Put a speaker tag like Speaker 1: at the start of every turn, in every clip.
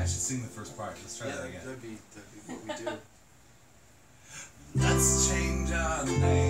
Speaker 1: I should sing the first part. Let's try
Speaker 2: yeah,
Speaker 1: that again.
Speaker 2: That'd be, that'd be what we do.
Speaker 1: Let's change our
Speaker 3: name.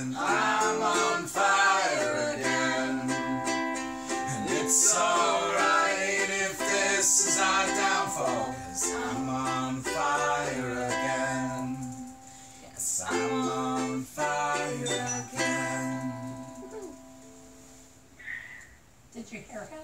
Speaker 3: again.
Speaker 1: I'm on fire again. And it's alright if this is our downfall, cause I'm on fire again.
Speaker 3: Yes,
Speaker 1: I'm on fire again.
Speaker 3: Did you hear him?